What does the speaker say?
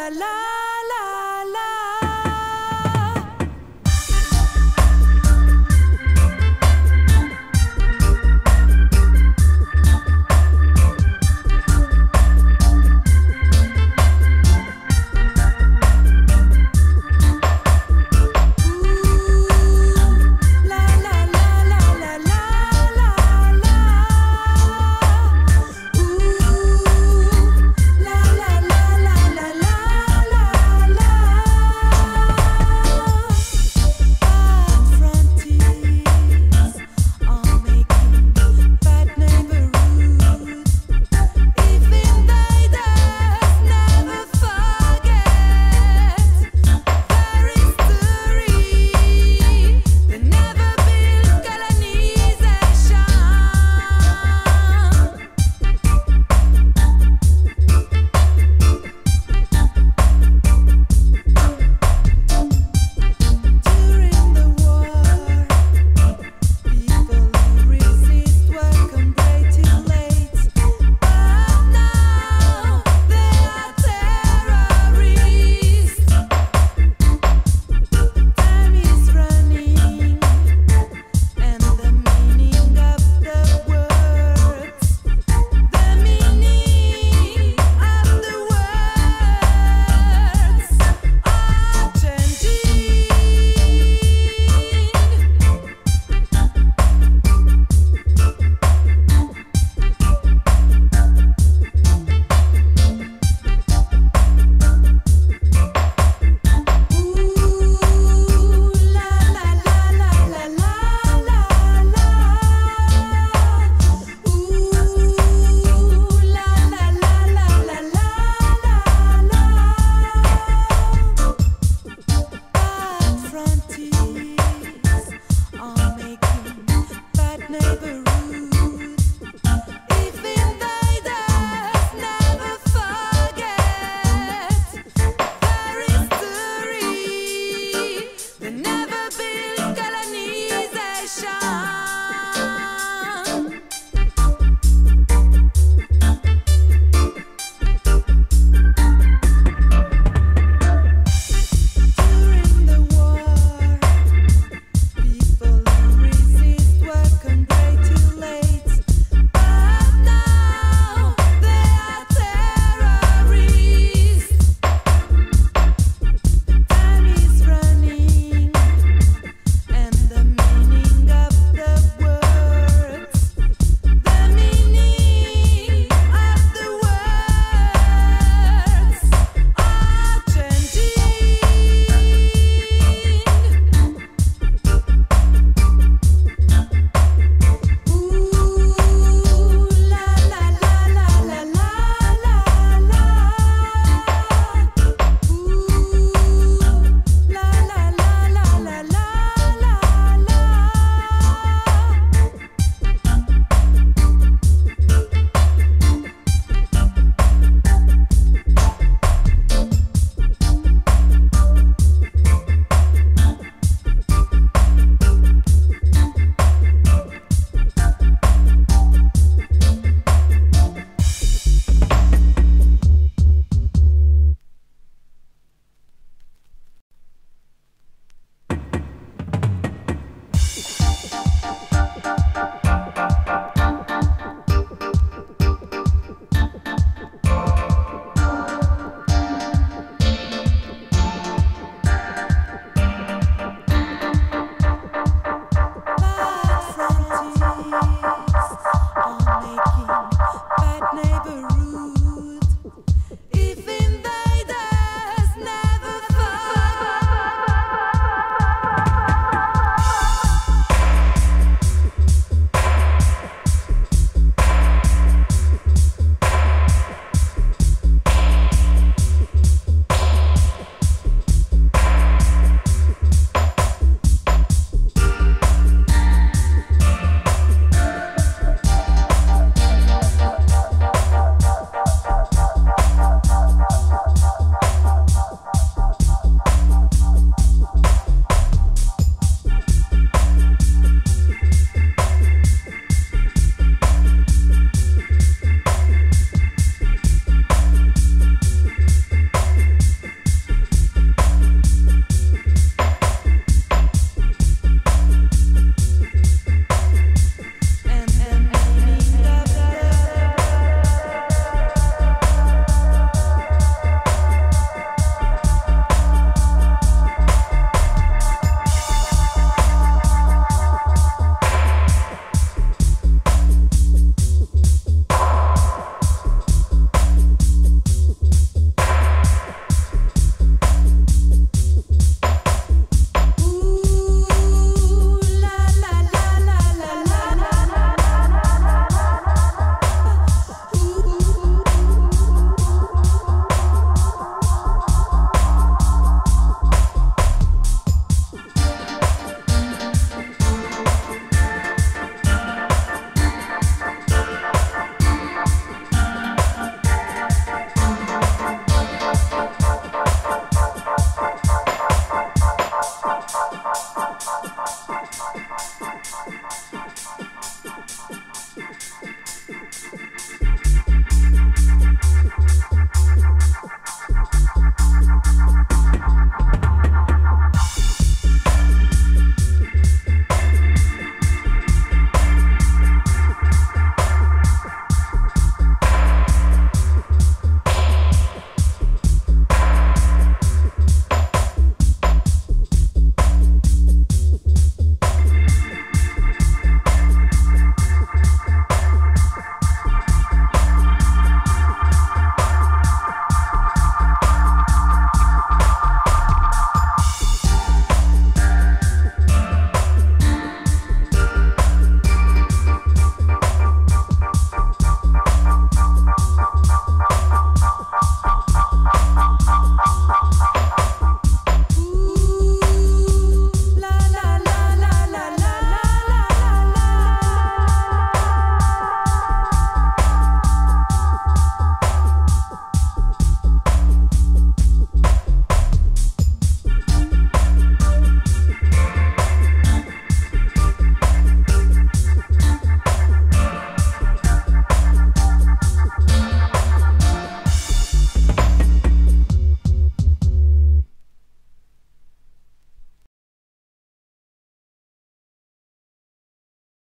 la la.